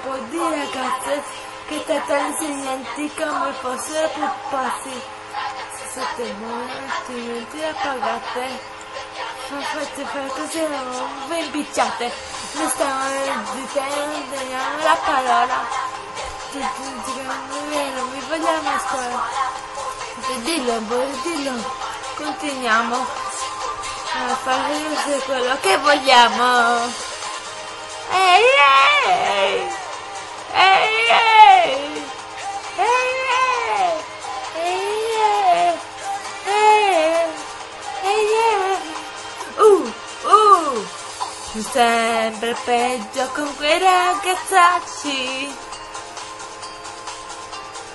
po' di ragazze che trattano insegnanti come fossero pupazzi. Siete molti appagate. Non fate fare così, non vi impicciate. Non stiamo dicendo la parola. Non vi vogliamo a scuola. Dillo, dillo. Continuiamo a fare quello che vogliamo. Sempre peggio con quei ragazzacci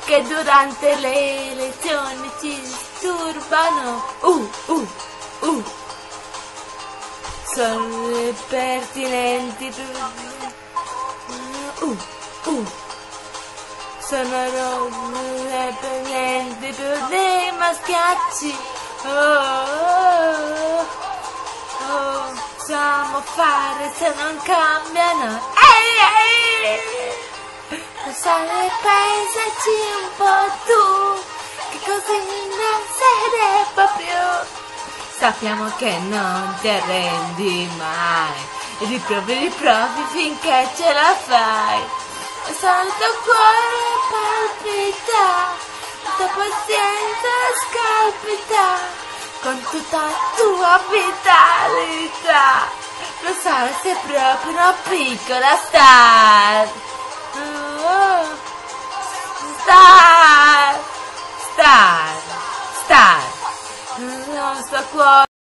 che durante le lezioni ci disturbano. Uh, uh, uh! sono pertinenti uh, uh. sono pertinenti più dei maschiacci oh, possiamo fare se non cambiano ehi, ehi. sai pensaci un po' tu che così non sarebbe più Sappiamo che non ti arrendi mai. Riprovi, riprovi finché ce la fai. Il santo cuore palpita, la pazienza scalpita, con tutta la tua vitalità. dinosauro è proprio una piccola star. Star, star, star. Il nostro cuore.